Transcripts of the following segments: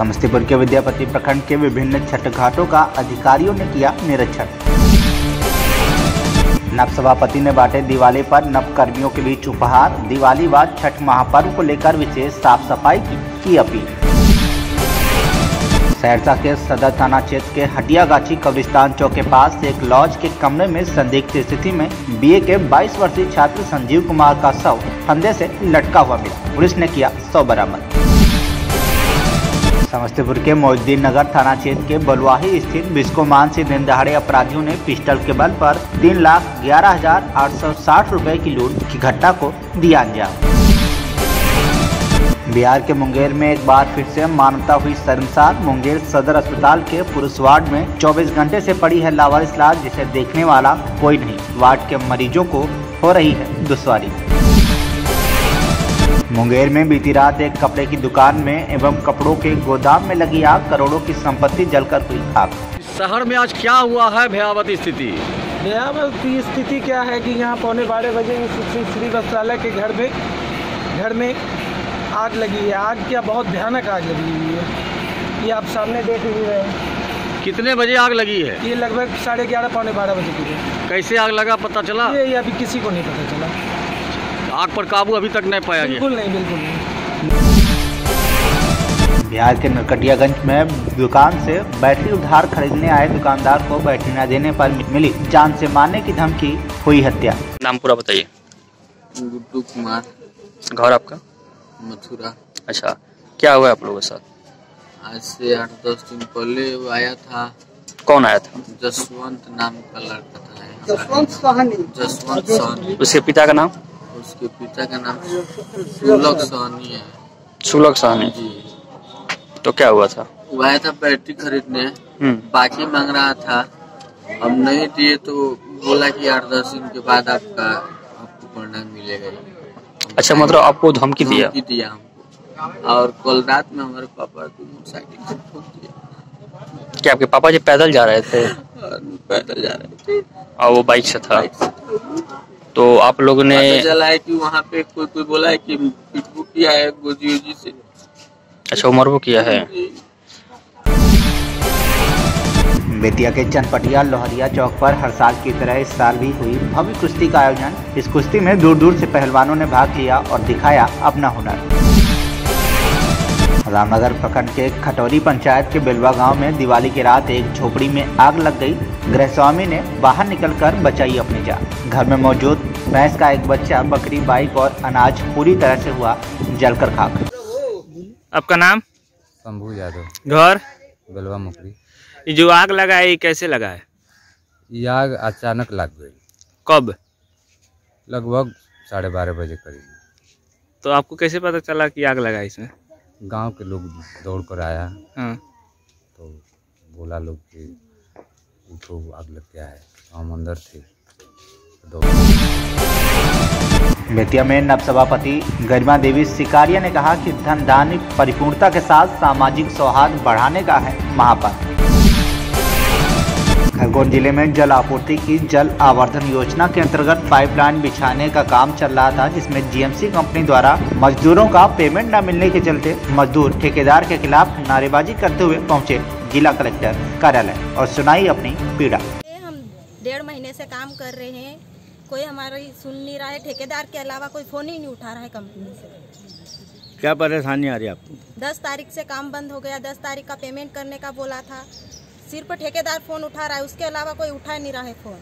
समस्तीपुर के विद्यापति प्रखंड के विभिन्न छठ घाटों का अधिकारियों ने किया निरीक्षण। नव सभापति ने बांटे दिवाली पर नव कर्मियों के बीच उपहार दिवाली बाद छठ महापर्व को लेकर विशेष साफ़ सफ़ाई की, की अपील। सहरसा के सदर थाना क्षेत्र के हटियागाछी कब्रिस्तान चौक के पास एक लॉज के कमरे में संदिग्ध स्थिति में बीए के 22 वर्षीय छात्र संजीव कुमार का शव फंदे से लटका हुआ मिला। पुलिस ने किया शव बरामद। समस्तीपुर के मोहिद्दीन नगर थाना क्षेत्र के बलुआही स्थित बिस्कोमान से दिन दहाड़े अपराधियों ने पिस्टल के बल पर तीन लाख ग्यारह हज़ार आठ सौ साठ रूपए की लूट की घटना को दिया अंजाम बिहार के मुंगेर में एक बार फिर से मानवता हुई शर्मसार मुंगेर सदर अस्पताल के पुरुष वार्ड में 24 घंटे से पड़ी है लावारिस लाश, जिसे देखने वाला कोई नहीं। वार्ड के मरीजों को हो रही है दुश्वारी। मुंगेर में बीती रात एक कपड़े की दुकान में एवं कपड़ों के गोदाम में लगी आग करोड़ों की संपत्ति जलकर हुई आग। शहर में आज क्या हुआ है भयावती स्थिति? भयावह स्थिति क्या है कि यहाँ पौने बारह बजे श्री श्री वस्त्रालय के घर में घर में आग लगी है। आग क्या बहुत भयानक आग लगी हुई है? ये आप सामने देख ही रहे हैं। कितने बजे आग लगी है? ये लगभग साढ़े ग्यारह पौने बारह बजे की है। कैसे आग लगा पता चला? ये ये अभी किसी को नहीं पता चला। आग पर काबू अभी तक नहीं पाया गया। बिल्कुल नहीं बिल्कुल नहीं। बिहार के नरकटियागंज में दुकान से बैटरी उधार खरीदने आए दुकानदार को बैटरी न देने पर मिली जान से मारने की धमकी हुई हत्या। नाम पूरा बताइए। गुड्डू कुमार। घर आपका? मथुरा। अच्छा क्या हुआ आप लोगों के साथ? आज से आठ दस दिन पहले आया था। कौन आया था? जसवंत नाम का लड़का था। जसवंत सहनी। जसवंत सहनी। उसके पिता का नाम? उसके पिता का नाम सुलभ सहनी है। सुलभ साहनी जी। तो क्या हुआ था? वो आया था बैटरी खरीदने। हम्म। बाकी मांग रहा था। हम नहीं दिए तो बोला कि आठ दस दिन के बाद आपका आपको परिणाम मिलेगा अच्छा मतलब आपको धमकी दिया? धमकी दिया हमको। और कल रात में हमारे पापा को मोटरसाइकिल से ठोक दिया कि आपके पापा जी पैदल जा रहे थे? पैदल जा रहे थे। और वो बाइक से था। तो आप लोगों ने चला है कि वहाँ पे कोई कोई बोला है कि पिटबू किया है गोजी उजी से। अच्छा उमर वो किया है। बेतिया के चनपटिया लोहरिया चौक पर हर साल की तरह इस साल भी हुई भव्य कुश्ती का आयोजन। इस कुश्ती में दूर दूर से पहलवानों ने भाग लिया और दिखाया अपना हुनर। रामनगर प्रखंड के खटौरी पंचायत के बेलवा गाँव में दिवाली की रात एक झोपड़ी में आग लग गई। गृहस्वामी ने बाहर निकलकर बचाई अपनी जान। घर में मौजूद भैंस का एक बच्चा बकरी बाइक और अनाज पूरी तरह से हुआ जलकर खाक। आपका नाम? शंभू यादव। घर? बेलवा मुकरी ये जो आग लगा है ये कैसे लगा है? ये आग अचानक लग गई। कब? लगभग साढ़े बारह बजे करीब। तो आपको कैसे पता चला कि आग लगा इसमें गाँव के लोग दौड़ कर आया। हाँ। तो बोला लोग कि उठो आग लग गया है। हम अंदर थे। तो बेतिया में नव सभापति गरिमा देवी सिकारिया ने कहा कि धन दान परिपूर्णता के साथ सामाजिक सौहार्द बढ़ाने का है महापर्व। खरगोन ज़िले में जल आपूर्ति की जल आवर्धन योजना के अंतर्गत पाइपलाइन बिछाने का काम चल रहा था जिसमें जीएमसी कंपनी द्वारा मजदूरों का पेमेंट न मिलने के चलते मजदूर ठेकेदार के खिलाफ नारेबाजी करते हुए पहुँचे जिला कलेक्टर कार्यालय। और सुनाई अपनी पीड़ा। हम डेढ़ महीने से काम कर रहे हैं। कोई हमारी सुन नहीं रहा है। ठेकेदार के अलावा कोई फ़ोन ही नहीं उठा रहा है कंपनी से। क्या परेशानी आ रही है आपको? दस तारीख से काम बंद हो गया। दस तारीख का पेमेंट करने का बोला था। सिर्फ़ ठेकेदार फ़ोन उठा रहा है उसके अलावा कोई उठा नहीं रहा है फ़ोन।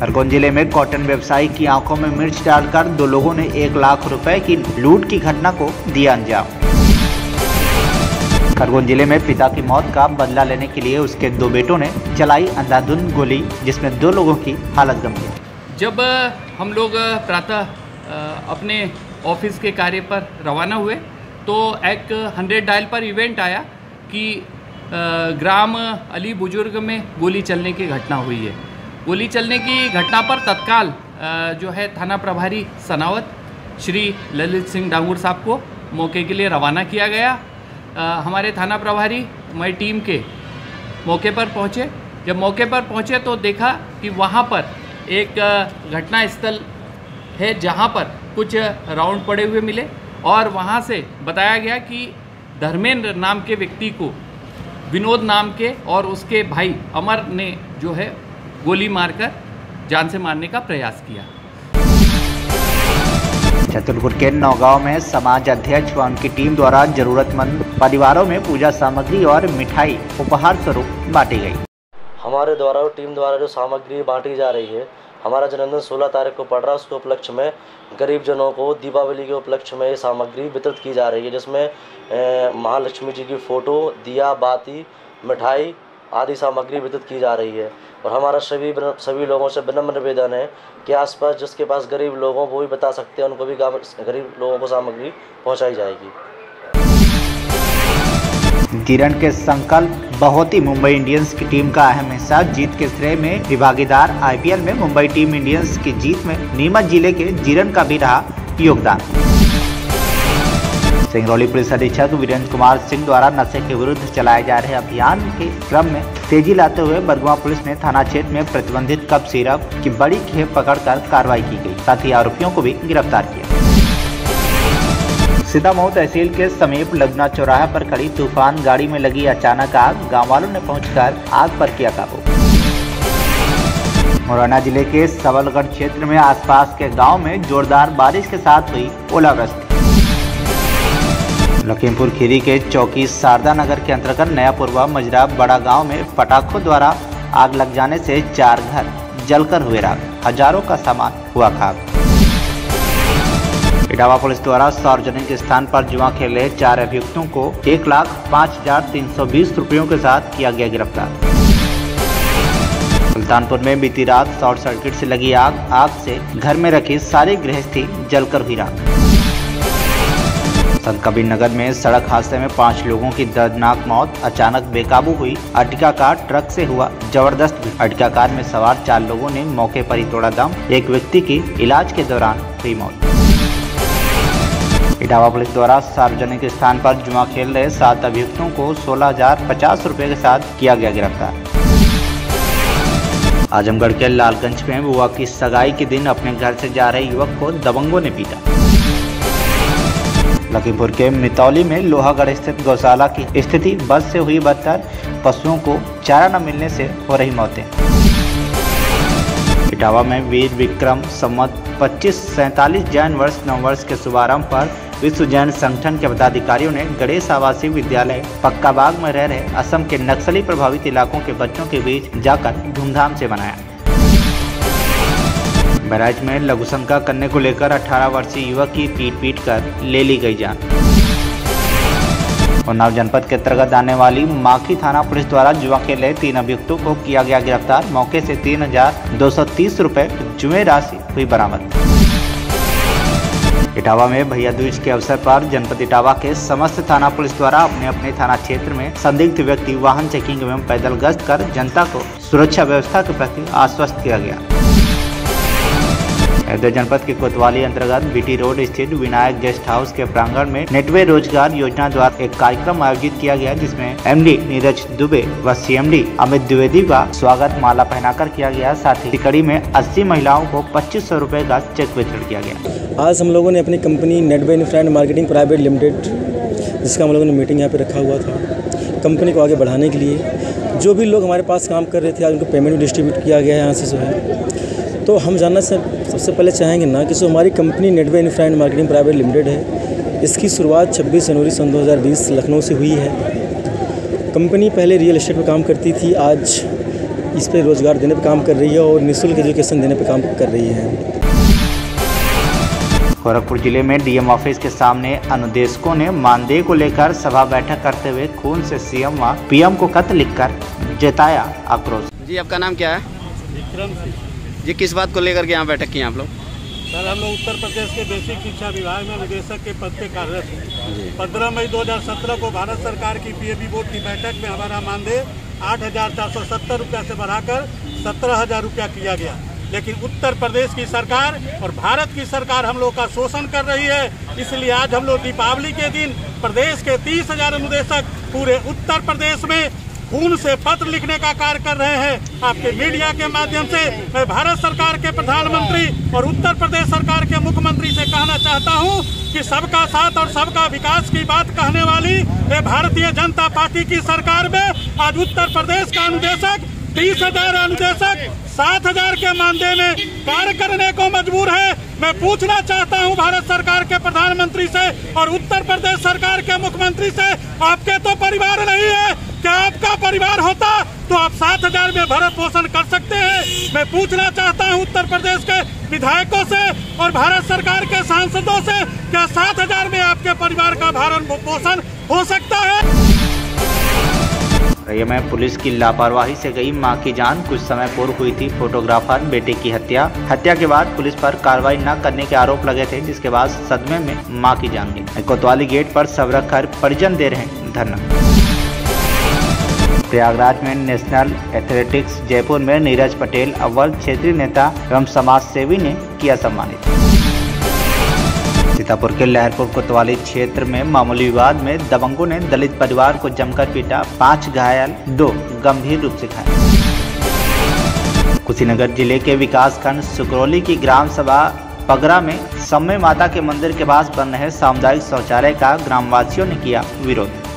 खरगोन ज़िले में कॉटन व्यवसायी की आँखों में मिर्च डालकर दो लोगों ने एक लाख रुपए की लूट की घटना को दिया अंजाम। खरगोन ज़िले में पिता की मौत का बदला लेने के लिए उसके दो बेटों ने चलाई अंधाधुंध गोली जिसमें दो लोगों की हालत गंभीर। जब हम लोग प्रातः अपने ऑफ़िस के कार्य पर रवाना हुए तो एक हंड्रेड डायल पर इवेंट आया कि ग्राम अली बुज़ुर्ग में गोली चलने की घटना हुई है। गोली चलने की घटना पर तत्काल जो है थाना प्रभारी सनावत, श्री ललित सिंह डांगुर साहब को मौके के लिए रवाना किया गया। हमारे थाना प्रभारी मैं टीम के मौके पर पहुँचे। जब मौके पर पहुँचे तो देखा कि वहाँ पर एक घटना स्थल है जहाँ पर कुछ राउंड पड़े हुए मिले और वहाँ से बताया गया कि धर्मेंद्र नाम के व्यक्ति को विनोद नाम के और उसके भाई अमर ने जो है गोली मारकर जान से मारने का प्रयास किया। छतरपुर के नौगांव में समाज अध्यक्ष व उनकी टीम द्वारा जरूरतमंद परिवारों में पूजा सामग्री और मिठाई उपहार स्वरूप बांटी गई। हमारे द्वारा और टीम द्वारा जो सामग्री बांटी जा रही है हमारा जन्मदिन 16 तारीख को पड़ रहा है। उसके उपलक्ष्य में गरीब जनों को दीपावली के उपलक्ष्य में ये सामग्री वितरित की जा रही है, जिसमें महालक्ष्मी जी की फ़ोटो, दिया, बाती, मिठाई आदि सामग्री वितरित की जा रही है। और हमारा सभी सभी लोगों से विनम्र निवेदन है कि आसपास जिसके पास गरीब लोग वो भी बता सकते हैं, उनको भी गरीब लोगों को सामग्री पहुंचाई जाएगी। जीरन के संकल्प बहुत ही मुंबई इंडियंस की टीम का अहम हिस्सा, जीत के श्रेय में विभागीदार आईपीएल में मुंबई टीम इंडियंस की जीत में नीमच ज़िले के जीरन का भी रहा योगदान। सिंगरौली पुलिस अधीक्षक वीरेंद्र कुमार सिंह द्वारा नशे के विरुद्ध चलाए जा रहे अभियान के क्रम में तेज़ी लाते हुए बरगुआ पुलिस ने थाना क्षेत्र में प्रतिबंधित कप सिरप की बड़ी खेप पकड़कर कार्रवाई की गई। साथ ही आरोपियों को भी गिरफ़्तार किया। सीतामऊ तहसील के समीप लगना चौराहा पर खड़ी तूफ़ान गाड़ी में लगी अचानक आग। गाँव वालों ने पहुंचकर आग पर किया काबू। मुरैना ज़िले के सबलगढ़ क्षेत्र में आसपास के गाँव में जोरदार बारिश के साथ हुई ओलावृष्टि। लखीमपुर खीरी के चौकी शारदा नगर के अंतर्गत नयापुरवा मजरा बड़ा गाँव में पटाखों द्वारा आग लग जाने से चार घर जलकर हुए राख। हज़ारों का सामान हुआ खाक। इटावा पुलिस द्वारा सार्वजनिक स्थान पर जुआ खेल चार अभियुक्तों को एक लाख पाँच हज़ार तीन सौ बीस रूपयों के साथ किया गया गिरफ़्तार। सुल्तानपुर में बीती रात शॉर्ट सर्किट से लगी आग आग से घर में रखी सारी गृहस्थी जलकर हुई राख संत कबीर नगर में सड़क हादसे में पाँच लोगों की दर्दनाक मौत, अचानक बेकाबू हुई। अर्टिका कार ट्रक से हुआ ज़बरदस्त भिड़। अर्टिका कार में सवार चार लोगों ने मौके पर ही तोड़ा दम। एक व्यक्ति की इलाज के दौरान हुई मौत। इटावा पुलिस द्वारा सार्वजनिक स्थान पर जुआ खेल रहे सात अभियुक्तों को सोलह हज़ार पचास के साथ किया गया गिरफ़्तार। आजमगढ़ के लालगंज में बुआ की सगाई के दिन अपने घर से जा रहे युवक को दबंगों ने पीटा। लखीमपुर के मितौली में लोहागढ़ स्थित गौशाला की स्थिति बस से हुई बदतर, पशुओं को चारा न मिलने से हो रही मौतें। इटावा में वीर विक्रम संवत पच्चीस सैतालीस जैन वर्ष नव वर्ष के शुभारंभ पर विश्व जैन संगठन के पदाधिकारियों ने गणेश आवासीय विद्यालय पक्का बाग में रह रहे असम के नक्सली प्रभावित इलाकों के बच्चों के बीच जाकर धूमधाम से मनाया। बहराइच में लघु शंका करने को लेकर 18 वर्षीय युवक की पीट पीट कर ले ली गई जान। उन्नाव जनपद के अंतर्गत आने वाली माखी थाना पुलिस द्वारा जुआ के लिए तीन अभियुक्तों को किया गया गिरफ़्तार। मौके से तीन हज़ार दो सौ तीस जुए राशि हुई बरामद। इटावा में भैया दूज के अवसर पर जनपद इटावा के समस्त थाना पुलिस द्वारा अपने अपने थाना क्षेत्र में संदिग्ध व्यक्ति वाहन चेकिंग एवं पैदल गश्त कर जनता को सुरक्षा व्यवस्था के प्रति आश्वस्त किया गया। अयोध्या जनपद के कोतवाली अंतर्गत बीटी रोड स्थित विनायक गेस्ट हाउस के प्रांगण में नेटवे रोज़गार योजना द्वारा एक कार्यक्रम आयोजित किया गया, जिसमें एमडी नीरज दुबे व सीएमडी अमित द्विवेदी का स्वागत माला पहनाकर किया गया, साथ ही कड़ी में 80 महिलाओं को पच्चीस सौ का चेक वितरण किया गया। आज हम लोगों ने अपनी company Netway infra and marketing private limited, जिसका हम लोगों ने मीटिंग यहाँ पे रखा हुआ था, कंपनी को आगे बढ़ाने के लिए, जो भी लोग हमारे पास काम कर रहे थे, आज उनको पेमेंट भी डिस्ट्रीब्यूट किया गया है यहाँ से जो है। तो हम जानना सबसे पहले चाहेंगे ना कि जो हमारी company Netway infra and marketing private limited है। इसकी शुरुआत 26 जनवरी सन 2020 लखनऊ से हुई है। कंपनी पहले रियल एस्टेट पर काम करती थी आज इस पर रोज़गार देने पर काम कर रही है और निःशुल्क एजुकेशन देने पर काम कर रही है। गोरखपुर ज़िले में डीएम ऑफ़िस के सामने अनुदेशकों ने मानदेय को लेकर सभा बैठक करते हुए खून से सीएम व पीएम को खत लिखकर जताया आक्रोश। जी आपका नाम क्या है? विक्रम सिंह। जी किस बात को लेकर के यहाँ बैठक की आप लोग? सर हम लोग उत्तर प्रदेश के बेसिक शिक्षा विभाग में निदेशक के पद पे कार्यरत हैं। पंद्रह मई 2017 को भारत सरकार की पीएबी बोर्ड की बैठक में हमारा मानदेय आठ हज़ार चार सौ सत्तर रुपया से बढ़ाकर सत्रह हज़ार रुपया किया गया। लेकिन उत्तर प्रदेश की सरकार और भारत की सरकार हम लोग का शोषण कर रही है। इसलिए आज हम लोग दीपावली के दिन प्रदेश के तीस हज़ार अनुदेशक पूरे उत्तर प्रदेश में खून से पत्र लिखने का कार्य कर रहे हैं। आपके मीडिया के माध्यम से मैं भारत सरकार के प्रधानमंत्री और उत्तर प्रदेश सरकार के मुख्यमंत्री से कहना चाहता हूँ कि सबका साथ और सबका विकास की बात कहने वाली भारतीय जनता पार्टी की सरकार में आज उत्तर प्रदेश का अनुदेशक तीस हज़ार अनुदेशक सात हज़ार के मानदेय में कार्य करने को मजबूर है। मैं पूछना चाहता हूँ भारत सरकार के प्रधानमंत्री से और उत्तर प्रदेश सरकार के मुख्यमंत्री से, आपके तो परिवार नहीं है। क्या आपका परिवार होता तो आप सात हज़ार में भरण पोषण कर सकते हैं। मैं पूछना चाहता हूँ उत्तर प्रदेश के विधायकों से और भारत सरकार के सांसदों से, क्या सात हज़ार में आपके परिवार का भरण पोषण हो सकता है? रैया में पुलिस की लापरवाही से गई। माँ की जान कुछ समय पूर्व हुई थी। फोटोग्राफर, बेटे की हत्या। हत्या के बाद पुलिस पर कार्रवाई न करने के आरोप लगे थे, जिसके बाद सदमे में माँ की जान गई। कोतवाली गेट पर सब रखकर परिजन दे रहे हैं। धरना प्रयागराज में नेशनल एथलेटिक्स जयपुर में नीरज पटेल, अव्वल क्षेत्रीय नेता एवं समाज सेवी ने किया सम्मानित। सीतापुर के लहरपुर कोतवाली क्षेत्र में मामूली विवाद में दबंगों ने दलित परिवार को जमकर पीटा पाँच घायल, दो गंभीर रूप से घायल। कुशीनगर ज़िले के विकास खंड सुकरौली की ग्राम सभा पगरा में समय माता के मंदिर के पास बन रहे सामुदायिक शौचालय का ग्रामवासियों ने किया विरोध।